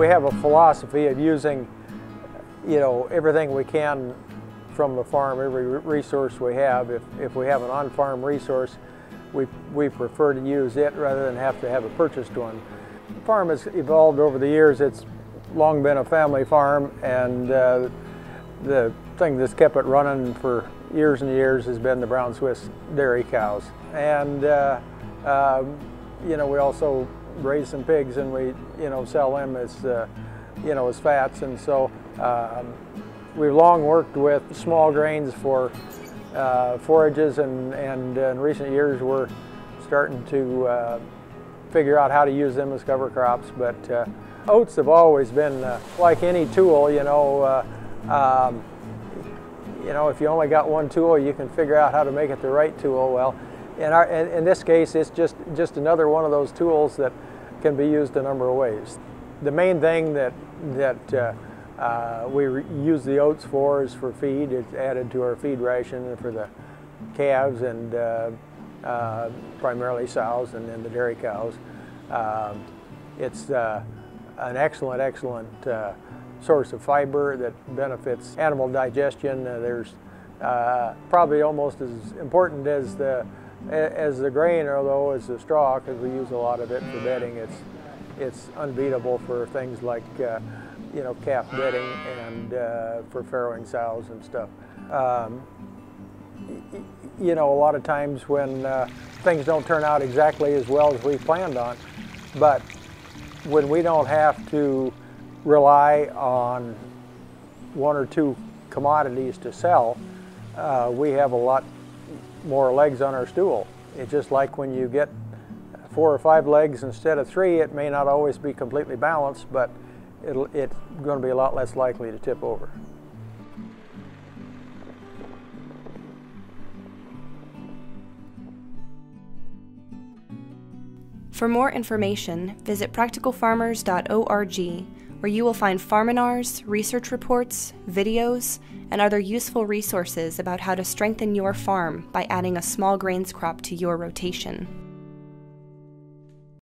We have a philosophy of using, you know, everything we can from the farm, every resource we have. If, if we have an on-farm resource, we, we prefer to use it rather than have to have a purchased one. The farm has evolved over the years. It's long been a family farm and uh, the thing that's kept it running for years and years has been the brown Swiss dairy cows. And uh, uh, you know, we also raise some pigs and we, you know, sell them as, uh, you know, as fats. And so um, we've long worked with small grains for uh, forages and, and in recent years we're starting to uh, figure out how to use them as cover crops. But uh, oats have always been uh, like any tool, you know, uh, um, you know, if you only got one tool, you can figure out how to make it the right tool. Well, in, our, in, in this case, it's just, just another one of those tools that can be used a number of ways. The main thing that, that uh, uh, we use the oats for is for feed. It's added to our feed ration for the calves and uh, uh, primarily sows and then the dairy cows. Um, it's uh, an excellent, excellent uh, source of fiber that benefits animal digestion. There's probably almost as important as the as the grain, although as the straw, because we use a lot of it for bedding, it's it's unbeatable for things like uh, you know calf bedding and uh, for farrowing sows and stuff. Um, you know, a lot of times when uh, things don't turn out exactly as well as we planned on, but when we don't have to rely on one or two commodities to sell, uh, we have a lot more legs on our stool. It's just like when you get four or five legs instead of three, it may not always be completely balanced, but it's going to be a lot less likely to tip over. For more information, visit practicalfarmers.org, where you will find farminars, research reports, videos, and other useful resources about how to strengthen your farm by adding a small grains crop to your rotation.